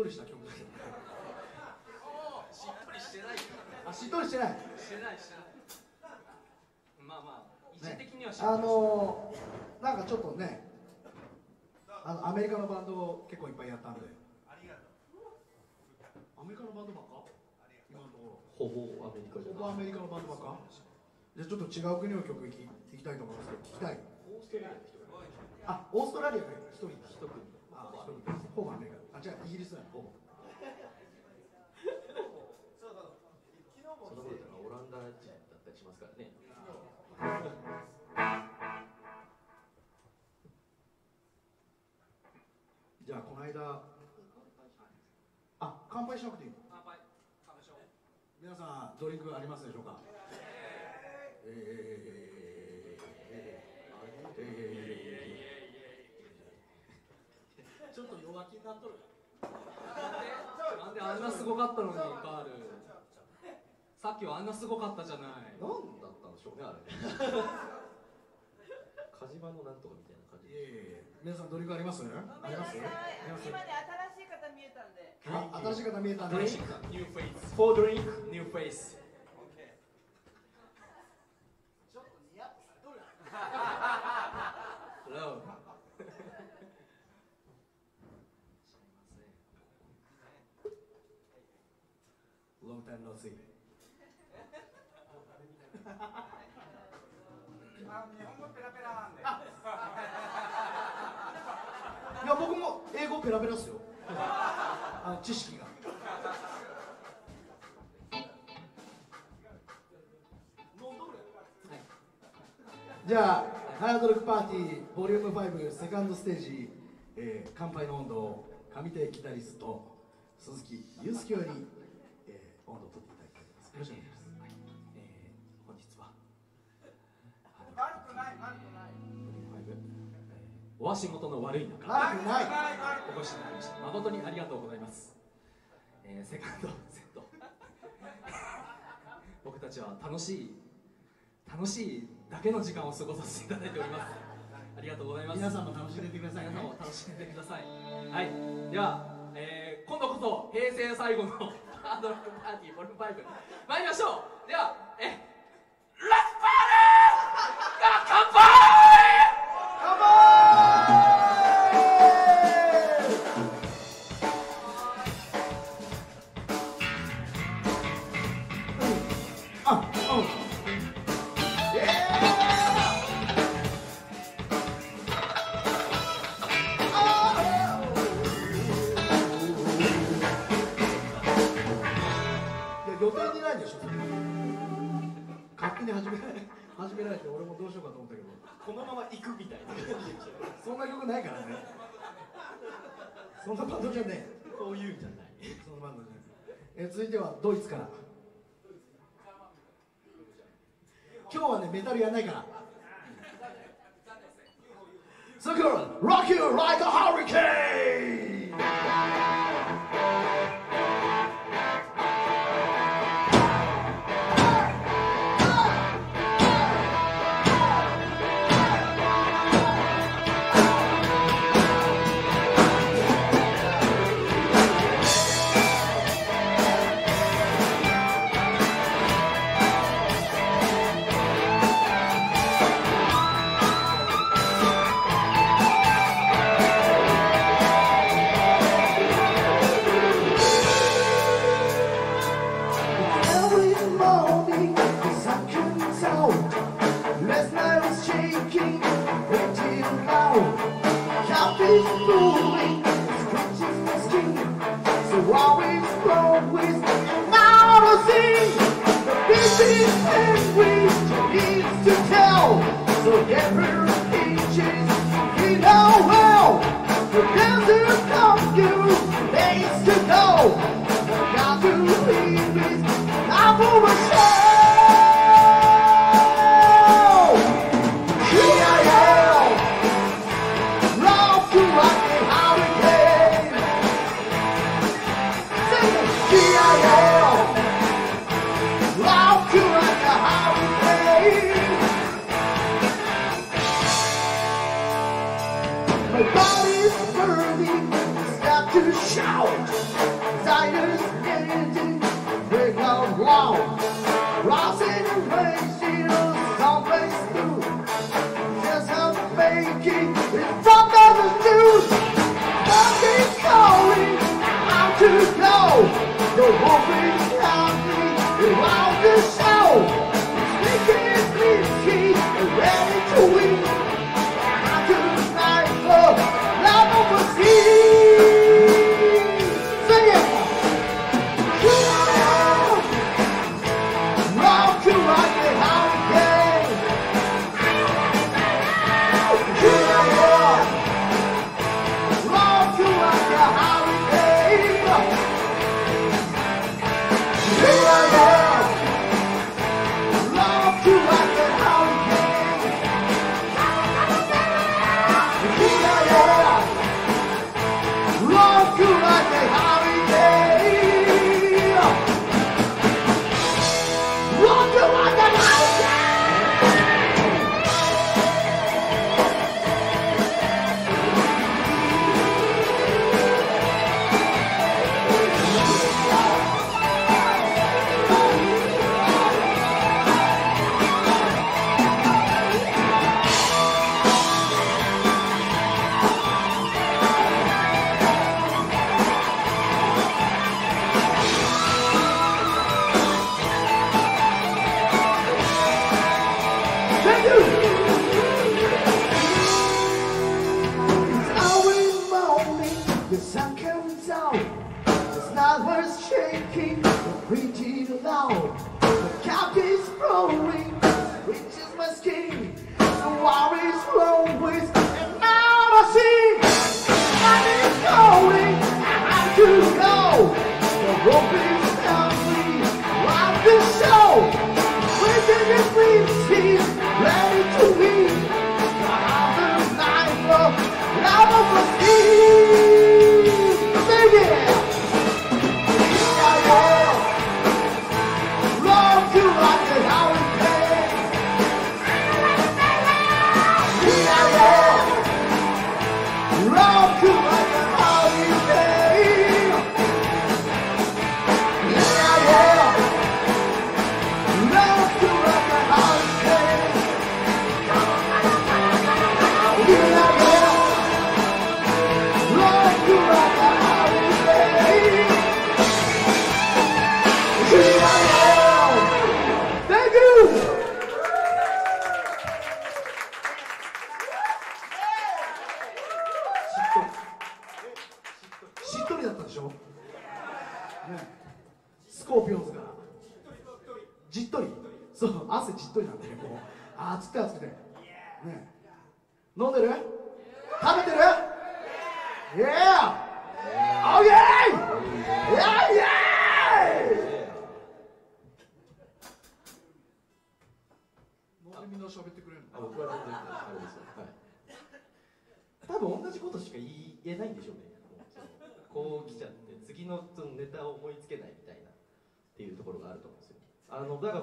とりした曲しっとりしてないあしっとりしてない。してないしてない。まあまあ一時的にはしっあとりしてのー、なんかちょっとねあのアメリカのバンドを結構いっぱいやったんで。アメリカのバンドばっか？今のところ。ほぼアメリカじゃここアメリカのバンドばっか？じゃあちょっと違う国の曲いきいきたいと思いますけど聞きたい。オーストラリアの人があオーストラリアが一人。だ一組。あ一人です。ほぼアメリカあじゃあイギリスだよほぼその頃って。のはオランダ人だったりしますからね。じゃあこの間あ乾杯しなくていいの？乾杯乾杯しよう皆さんドリンクありますでしょうか？えー。えー。えー。えー。ちょっと弱気になっとるなんであんなすごかったのにカール。さっきはあんなすごかったじゃない。なんだったんでしょうねあれ。火事場のなんとかみたいな感じ。いえいえ皆さんドリンクあります？あります？今ね新しい方見えたんで。あ新しい方見えたんで。Drink new face for drink new face ちょっとニヤッとされとるやん Hello ロンタイムノースイいや僕も英語ペラペラっすよ。あの知識が。じゃあハードロックパーティーボリューム5セカンドステージ、えー乾杯の温度を上手ギタリスト鈴木祐介より、えー温度を取っていただきたいと思います。よろしくお願いします、はい。えー本日は。悪くない悪くない。ボリューム5えーお足元の悪い中悪くないお越しになりました誠にありがとうございます、えーセカンドセット。僕たちは楽しい楽しいだけの時間を過ごさせていただいております。ありがとうございます。皆さんも楽しんでてくださいね。皆さんも楽しんでください。はい。では、えー今度こそ平成最後のハードロックパーティーボリューム5参りましょう。ではえラッパーレー 乾杯。くみたいな。そんな曲ないからね。そんなバンドじゃねえ。こういうんじゃない。そのバンドじゃねえ。え続いてはドイツから。今日はねメタルやんないから。So good, rock you like a hurricane!「we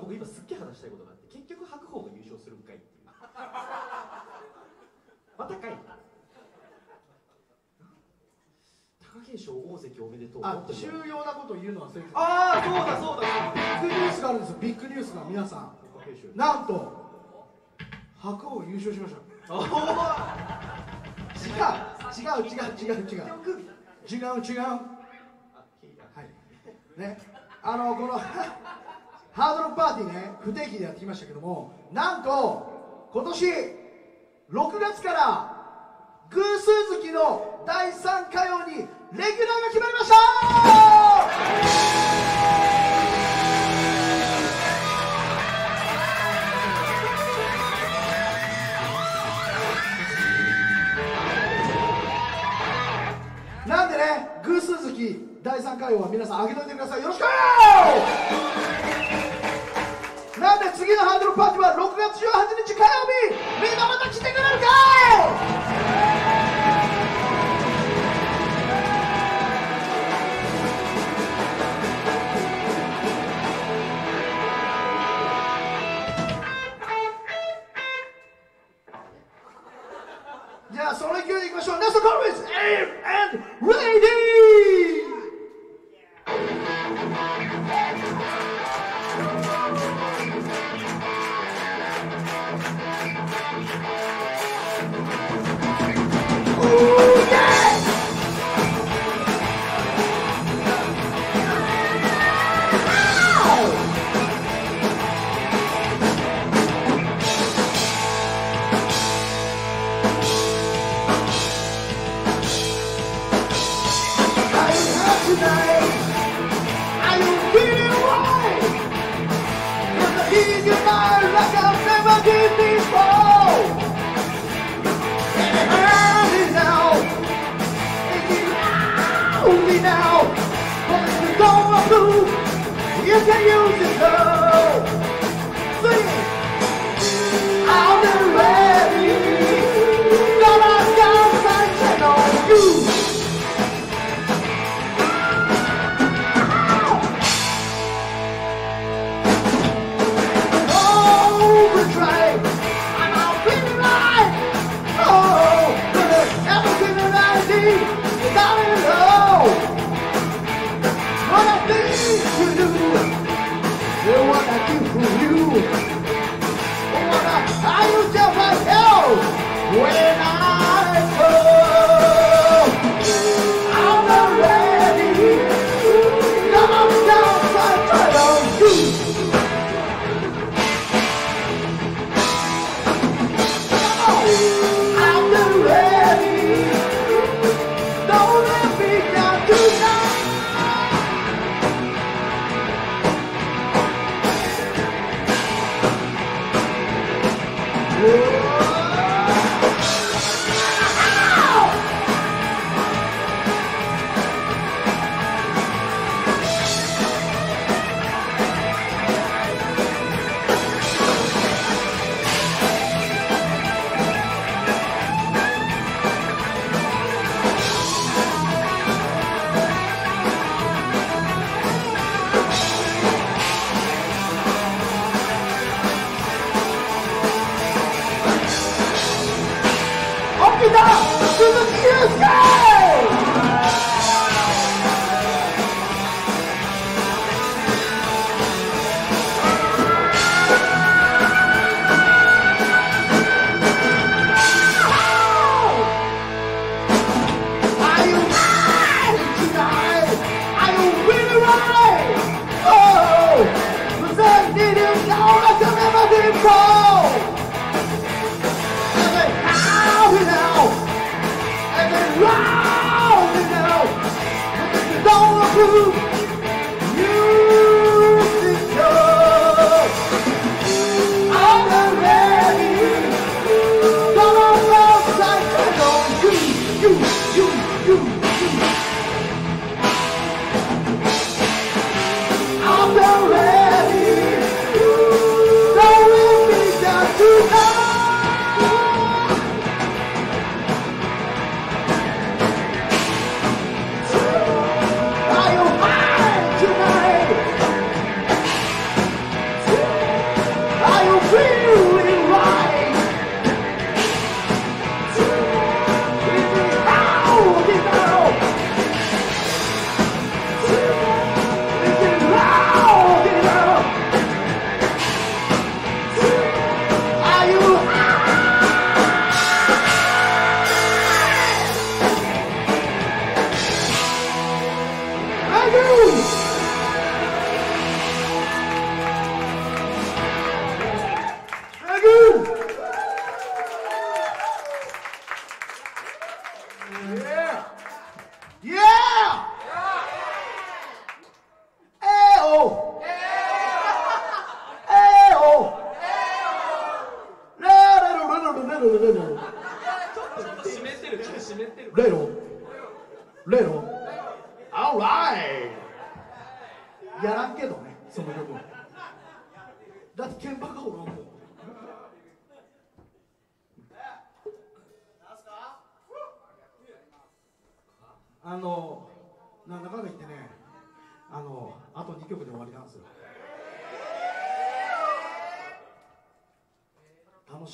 僕今すっげえ話したいことがあって結局白鵬が優勝するんかいっていう。またかい貴景勝大関おめでとう。あ重要なことを言うのはああそうだそうだビッグニュースがあるんですよ。ビッグニュースが皆さん。なんと白鵬優勝しました。お違う違う違う違う違う。違う違う。はい。ね。あのこの ハードロックパーティーね不定期でやってきましたけどもなんと今年6月から偶数月の第3火曜にレギュラーが決まりました!なんでね偶数月第3回は皆さん上げといてください。よろしく!なんで次のハンドルパーティーは6月18日火曜日。みんなまた来てくれるかい？じゃあその勢いでいきましょう。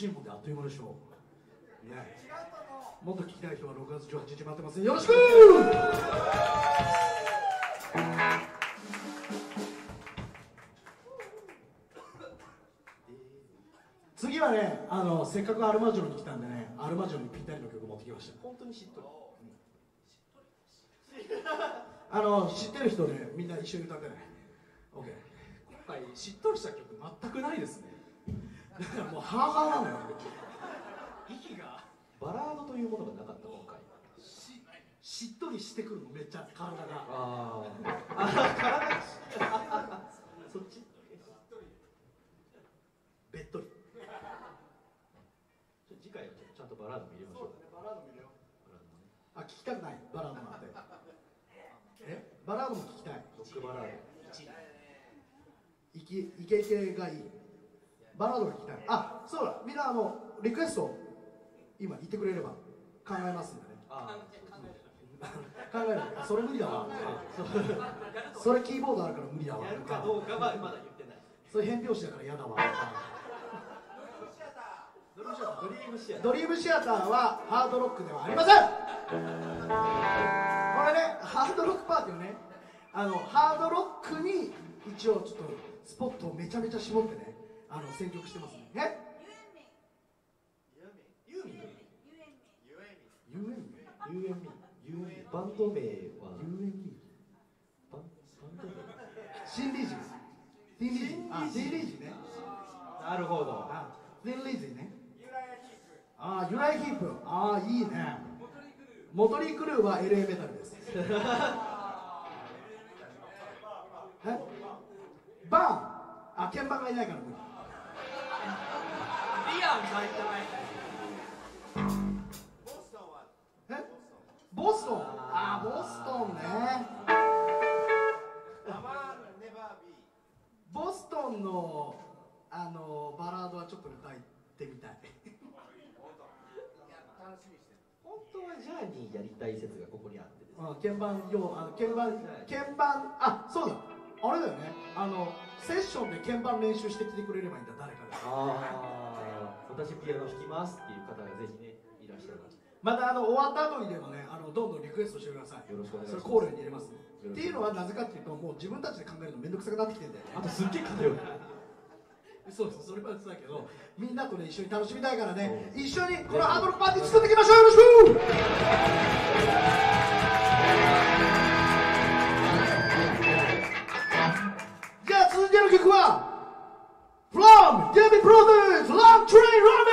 しいもんであっという間でしょう。ね。もっと聞きたい人は6月18日待ってます。よろしく！次はねあのせっかくアルマジョに来たんでねアルマジョにぴったりの曲持ってきました。本当に知っとる。あの知ってる人ねみんな一緒に歌ってね。OK 今回しっとりした曲全くないですね もうハーハーなのよ。息が。バラードというものがなかった今回。しっとりしてくるのめっちゃ体が。ああ体 そっち？べっとり。次回はちゃんとバラードも入れましょう。バラード見るよ。バラードもね。あ聞きたくないバラードなんて。え？バラードも聞きたい。ロックバラード。イケイケがいいバラードが聞きたい。あそうだ。みんなあのリクエスト今言ってくれれば考えますんでね。あ考えない。あそれ無理だわ。それキーボードあるから無理だわ。あやるかどうかはまだ言ってない。それ変拍子だから嫌だわ。ドリームシアター。ドリームシアターはハードロックではありません。これねハードロックパーティーをねあのハードロックに一応ちょっとスポットをめちゃめちゃ絞ってねあの選曲してますね。え？ユーミンユーエン UME UME バンド名。はユーエンバンバンド名。シンリージティンリージあティンリージねなるほどあティンリージねあユライヒープあいいねモトリクルーは LA メタルですえバーンあ鍵盤がいないから無理リアン大体えボストンあボストンねボストンのあのバラードはちょっと歌ってみたい本当はジャーニーやりたい説がここにあってですねあ鍵盤用あの鍵盤鍵盤あそうだ。あれだよね。あのセッションで鍵盤練習してきてくれればいいんだ。誰かが。ああ私ピアノ弾きますっていう方がぜひねいらっしゃいましたまたあの終わった後にでもねあのどんどんリクエストしてください。よろしくお願いします。それコールに入れますっていうのはなぜかっていうともう自分たちで考えるのめんどくさくなってきてんだよねあとすっげえ偏るそうで。すそれはそうだけどみんなとね一緒に楽しみたいからねそう一緒にこのハードロックパーティー作っていきましょうよろしく。じゃあ続いての曲は From Debbie Brothers Long Train Running「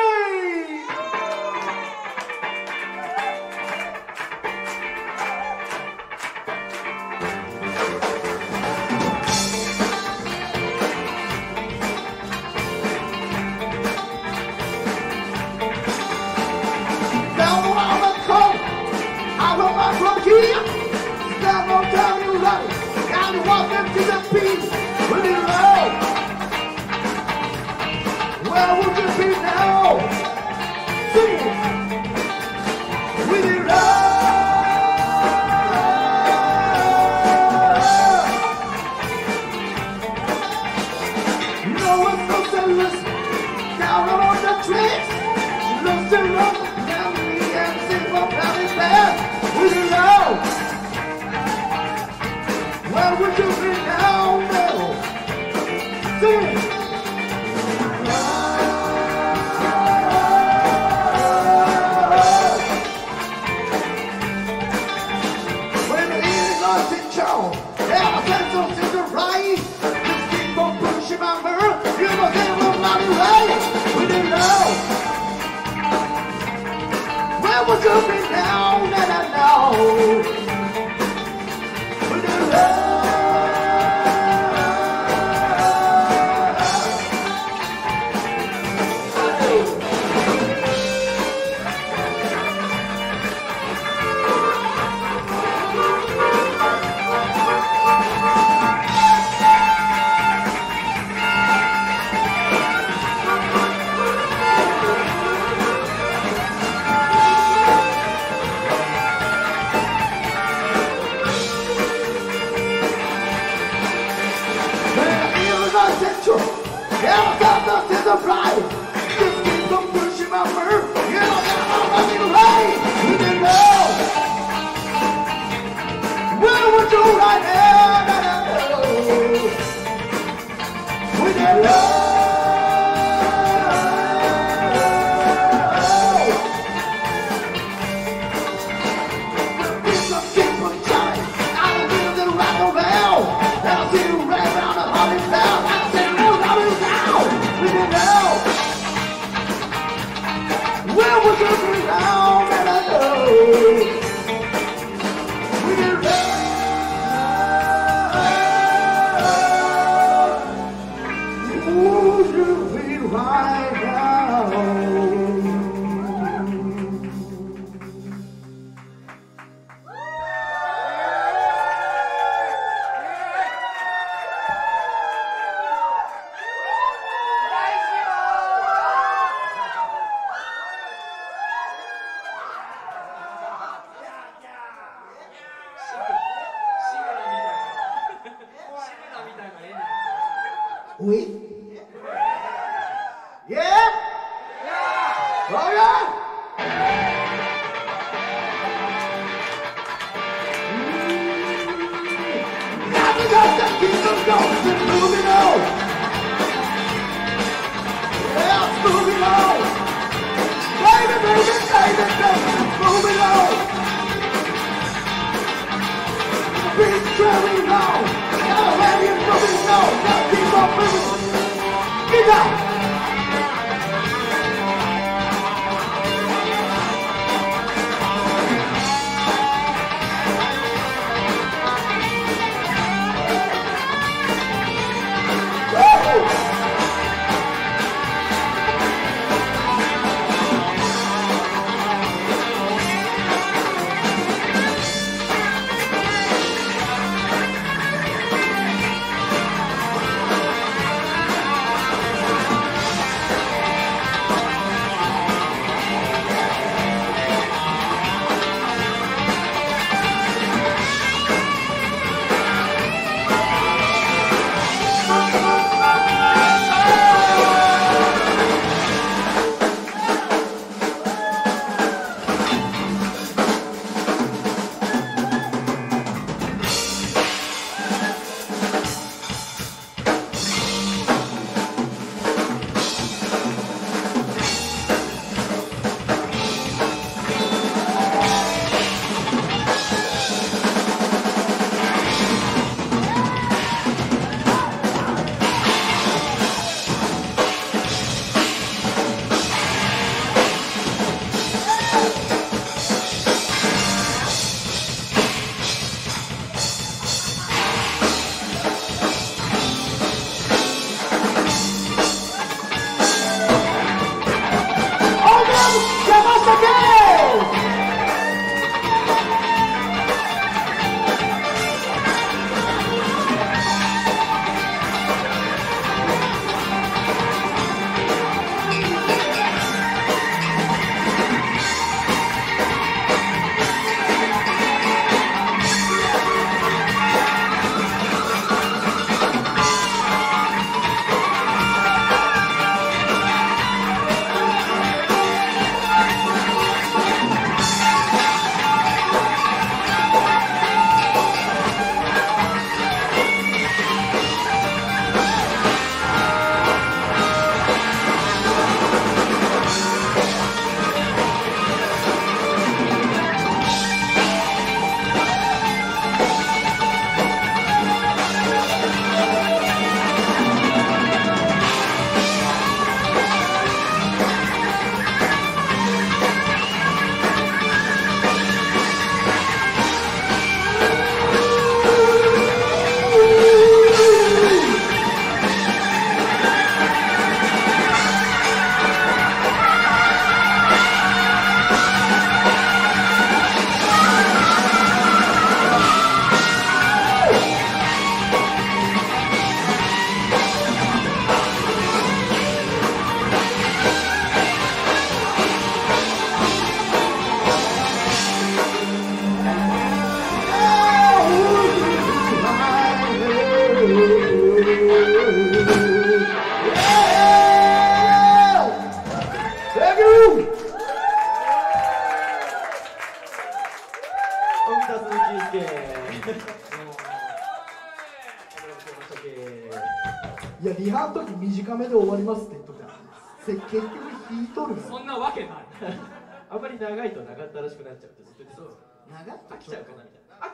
長っときちゃうかなみたいな。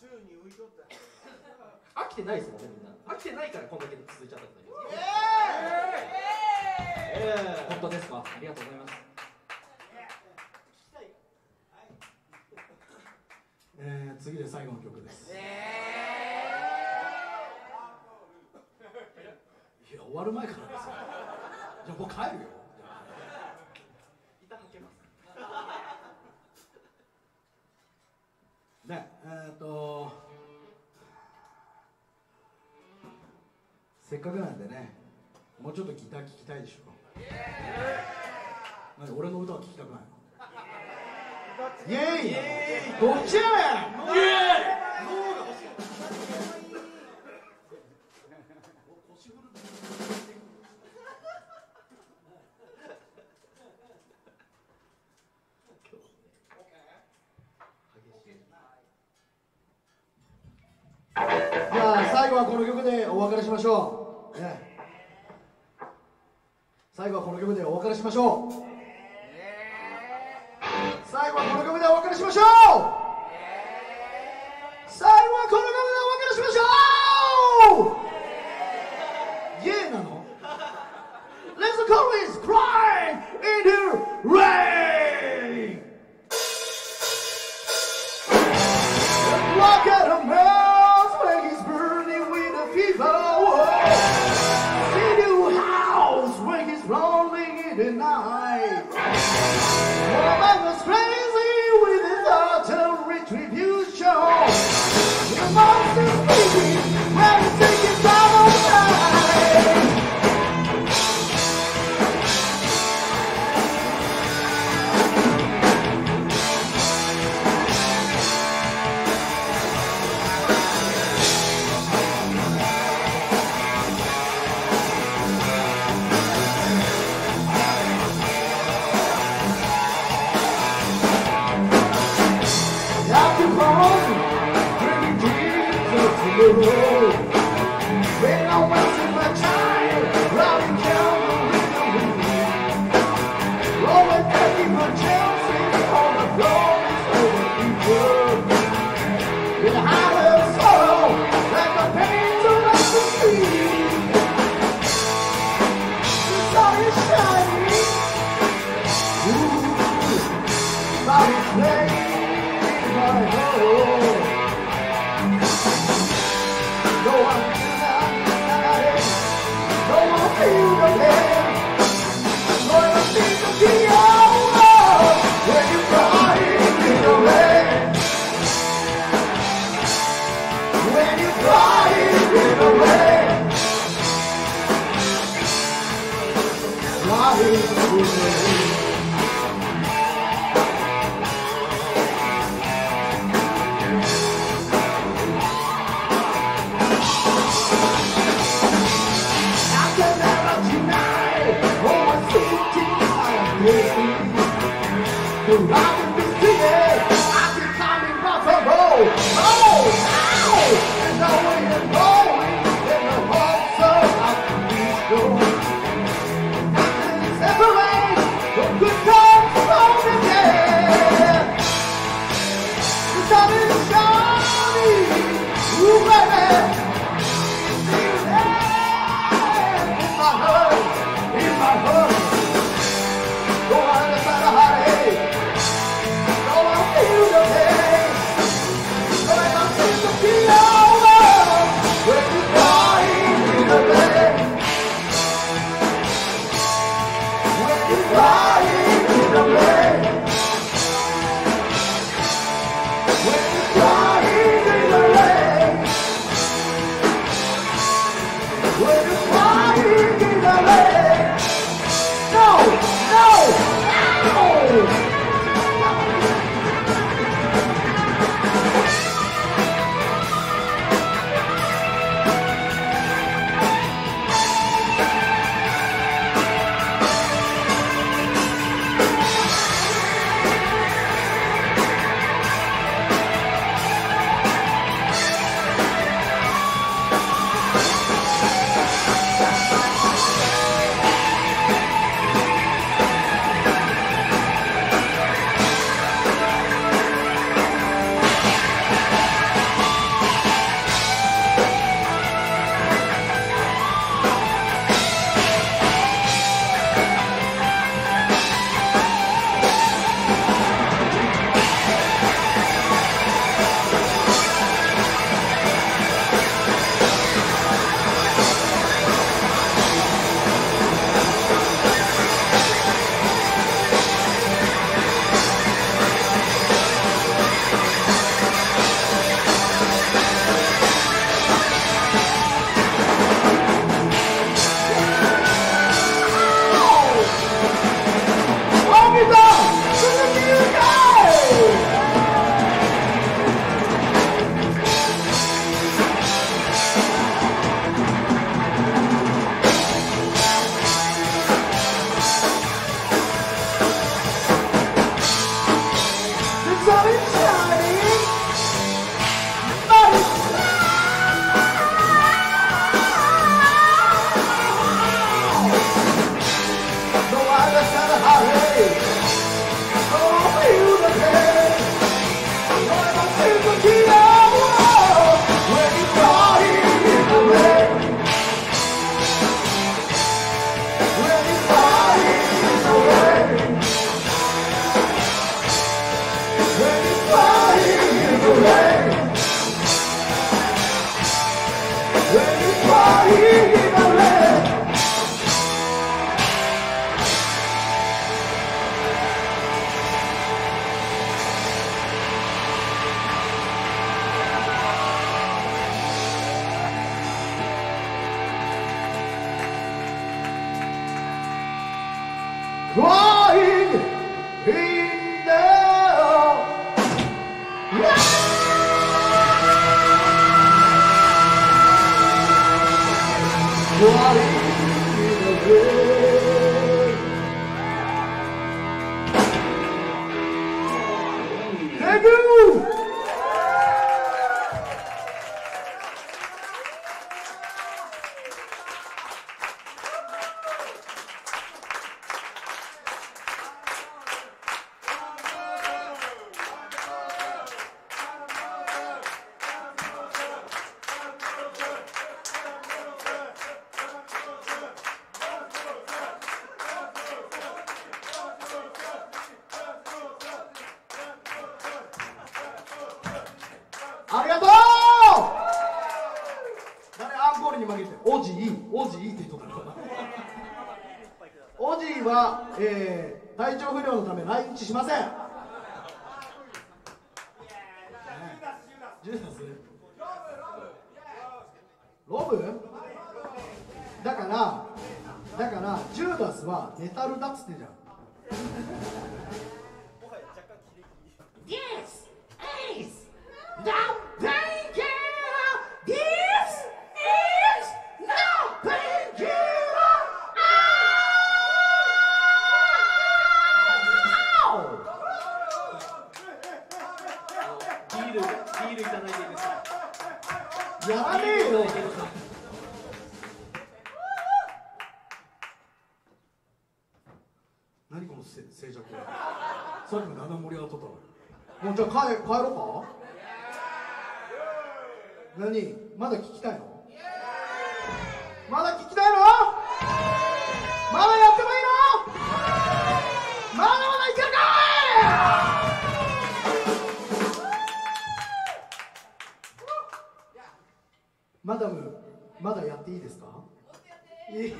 宙に浮いとった飽きてないですもんねみんな。飽きてないからこんだけ続いちゃったんだええええ本当ですか？ありがとうございます。えー、次で最後の曲です、えー、いや終わる前からですよ。じゃあもう帰るよ。っかくなんでねもうちょっとギター聴きたいでしょ。なんで俺の歌は聴きたくないの？イエーイどっちやねん！イエじゃあ最後はこの曲でお別れしましょう、最後はこの曲でお別れしましょう最後はこの曲でお別れしましょう最後はこの曲でお別れしましょうイエーなの Let's go is crying in the rain Look at a mouse when he's burning with a fever. ジーオジーって人だろオジーは、えー、体調不良のため来日しません。ジューダスロブ？だからだからジューダスはメタルだっつってじゃん。This is the もうじゃあ帰帰ろうか？何？まだ聞きたいの？まだ聞きたいの？まだやってもいいの？まだまだいけるかマダムまだやっていいですか？いい。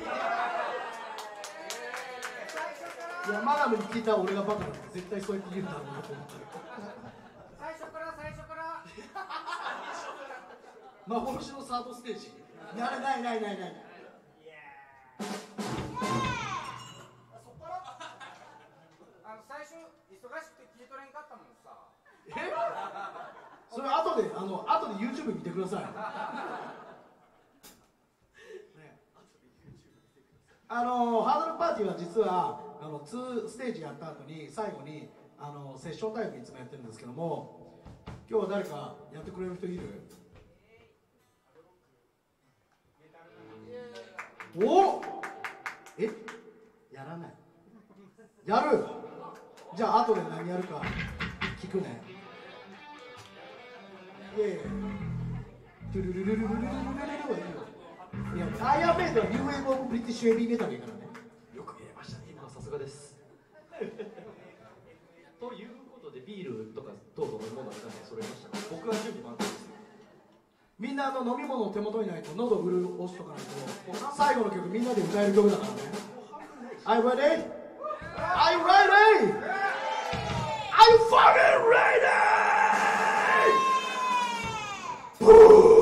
いやマダムに聞いたら俺がバカだって絶対そうやって言うんだろうなと思った最初から最初から幻のサードステージやれないないないないあの最初忙しくて聞いとれんかったもんさ。え？それ後であの後で YouTube 見てください、ねあのハードルパーティーは実はあの2ステージやった後に最後にあのセッションタイムいつもやってるんですけども今日は誰かやってくれる人いる？おえ？やらない。やる？じゃあ後で何やるか聞くね。いやいやトゥルルルルルルルルルルはいいよいやアイアンメイドはニューウェーブ・リティッシュ・ヘビーメタルやからすがです ということでビールとか等々飲み物が揃いましたね僕は準備満タンですみんなあの飲み物を手元にないと喉潤しとかないと最後の曲みんなで歌える曲だからね Are you ready? Are you ready? Are you fucking ready? み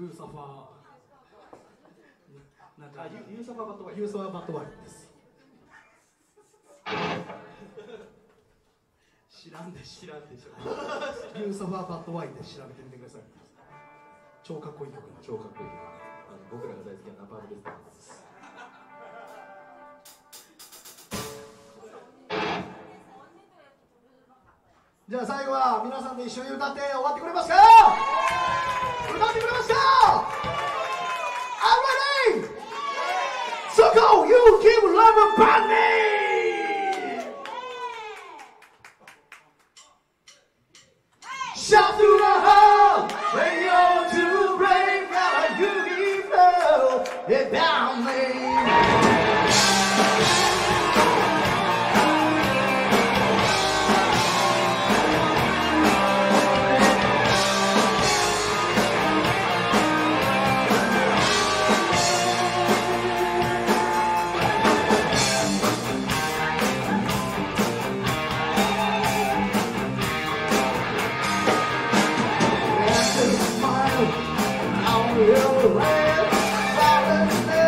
トゥーサファー。なんか。あユユーサファーバットワイ。ユーサファーバットワインです。知らんでし知らんでしょ。ユーサファーバットワインで調べてみてください。超かっこいい曲。超かっこいいあの僕らが大好きなナパームですじゃあ最後は皆さんで一緒に歌って終わってくれますか？歌ってくれますか？I'm ready! So go! You keep loving Bunny! you ever ran by